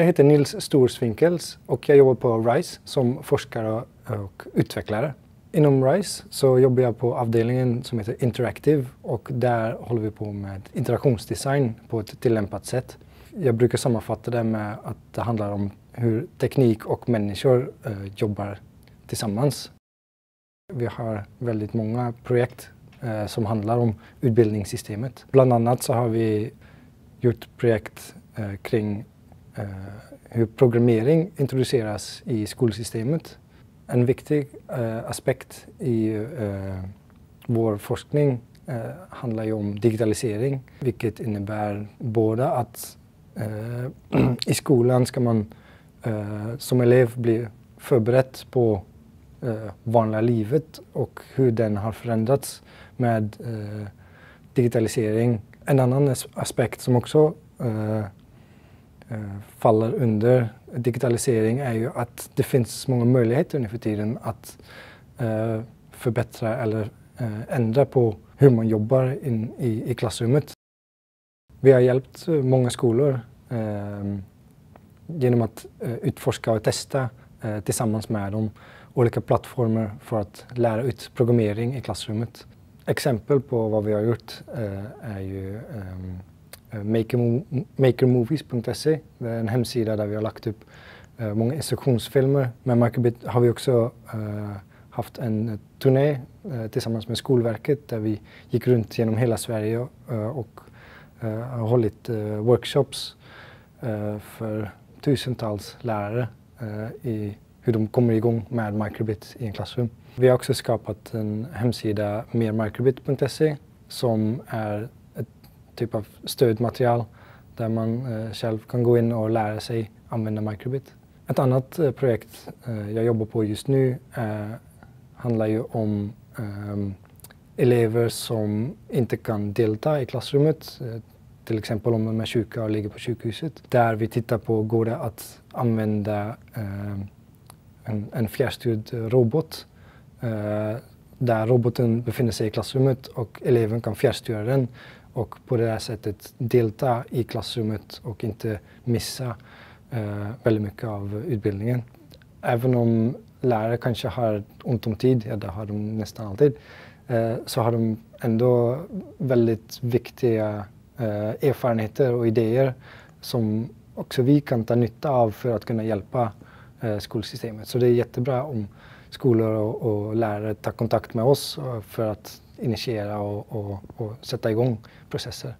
Jag heter Nils Storsvinkels och jag jobbar på RISE som forskare och utvecklare. Inom RISE så jobbar jag på avdelningen som heter Interactive och där håller vi på med interaktionsdesign på ett tillämpat sätt. Jag brukar sammanfatta det med att det handlar om hur teknik och människor eh, jobbar tillsammans. Vi har väldigt många projekt eh, som handlar om utbildningssystemet. Bland annat så har vi gjort projekt eh, kring Eh, hur programmering introduceras i skolsystemet. En viktig eh, aspekt i eh, vår forskning eh, handlar ju om digitalisering, vilket innebär både att eh, i skolan ska man eh, som elev bli förberedd på vanliga livet och hur den har förändrats med digitalisering. En annan aspekt som också Eh, faller under digitalisering är ju att det finns många möjligheter nu för tiden att eh, förbättra eller eh, ändra på hur man jobbar in i, i klassrummet. Vi har hjälpt många skolor eh, genom att eh, utforska och testa eh, tillsammans med dem olika plattformar för att lära ut programmering i klassrummet. Exempel på vad vi har gjort eh, är ju Eh, Eh, makermovies.se. Det är en hemsida där vi har lagt upp uh, många instruktionsfilmer. Med Microbit har vi också uh, haft en turné uh, tillsammans med Skolverket där vi gick runt genom hela Sverige och har hållit workshops för tusentals lärare i hur de kommer igång med Microbit i en klassrum. Vi har också skapat en hemsida mermicrobit.se som är typ av stödmaterial där man eh, själv kan gå in och lära sig använda microbit. Ett annat eh, projekt eh, jag jobbar på just nu eh, handlar ju om ehm, elever som inte kan delta i klassrummet. Eh, till exempel om de är sjuka och ligger på sjukhuset. Där vi tittar på, går det att använda ehm, en, en fjärrstyrd robot eh, där roboten befinner sig i klassrummet och eleven kan fjärrstyra den och på det här sättet delta i klassrummet och inte missa eh, väldigt mycket av utbildningen. Även om lärare kanske har ont om tid, ja det har de nästan alltid, eh, så har de ändå väldigt viktiga eh, erfarenheter och idéer som också vi kan ta nytta av för att kunna hjälpa eh, skolsystemet. Så det är jättebra om skolor och, och lärare tar kontakt med oss eh, för att initiera och, och, och sätta igång processer.